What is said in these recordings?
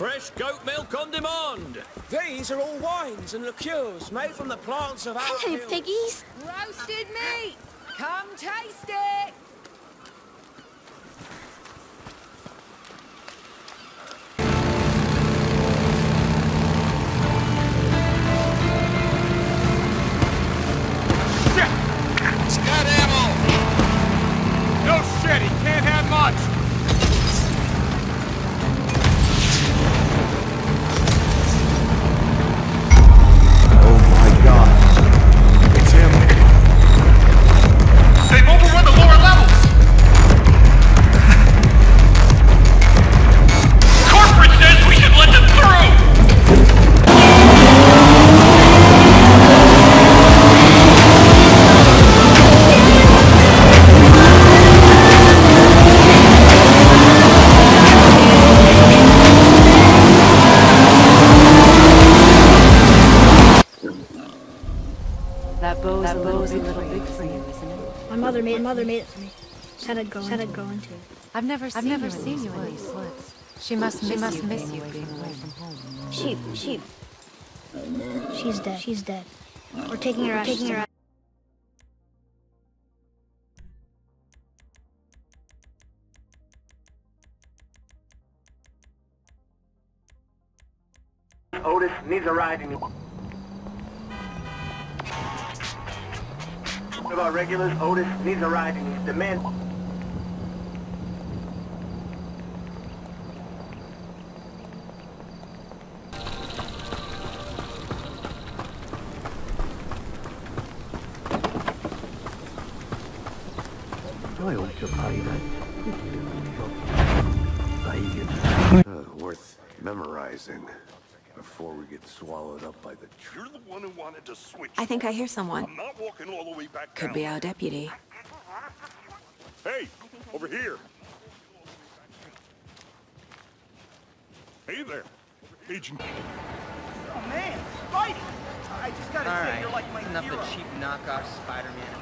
Fresh goat milk on demand. These are all wines and liqueurs made from the plants of our Hello, hills. piggies. Roasted meat! Come taste it! That bow's, that a, little big, a little big for you, isn't it? My mother made, my mother made it for me. Said I'd go, said I'd go into it. I've never seen, I've never you, seen you in these slips. She must, she miss, must you miss you being away from home. She, she, she's dead. She's dead. We're taking her out. Taking her out. Otis needs a ride in One of our regulars, Otis, needs a ride and he's demand. Uh, worth memorizing before we get swallowed up by the You're the one who wanted to switch. I think I hear someone. I'm not walking all the way back Could down. be our deputy. Hey, over here. Hey there, Agent. Oh man, Spidey! I just gotta say, you're like my enough hero. of cheap knockoff Spider-Man.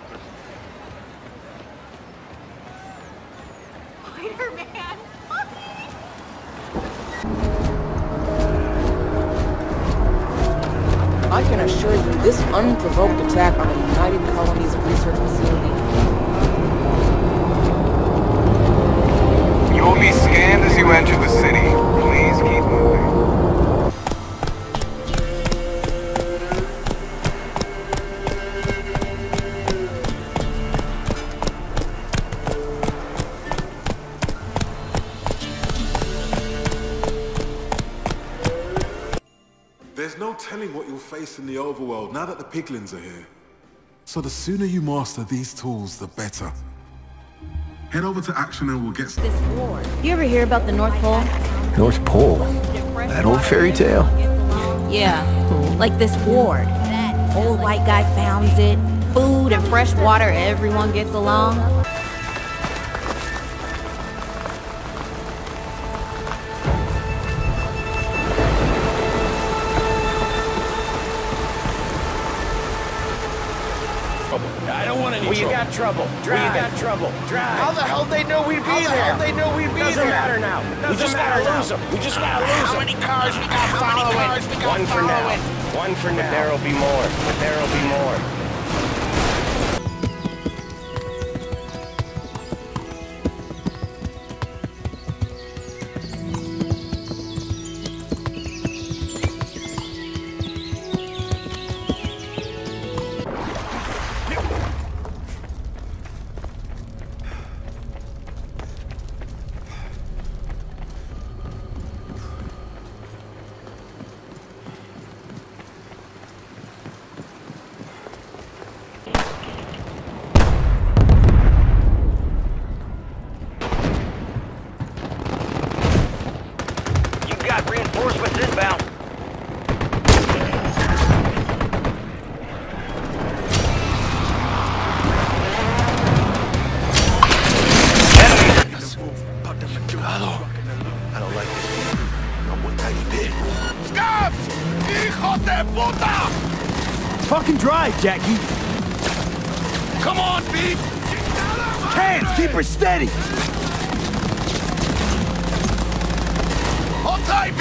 Spider-Man! I can assure you, this unprovoked attack on a United Colonies research facility There's no telling what you'll face in the overworld now that the piglins are here. So the sooner you master these tools, the better. Head over to Action and we'll get started. You ever hear about the North Pole? North Pole. That old fairy tale. Yeah, like this ward. Old white guy founds it. Food and fresh water, everyone gets along. I don't want any Well, you trouble. got trouble. Drive. Well, you got trouble. Drive. How the hell they know we'd be How the there? hell they know we'd be Doesn't there? matter now. we Doesn't just matter gotta lose them. We just gotta lose them. How many cars we got How many following? cars we got One for now. One for now. There'll be more. But there'll be more. I don't like this. I'm one tiny bit. Stop! Hijo de puta! Fucking drive, Jackie. Come on, Pete! Can't! Keep her steady! Hold tight,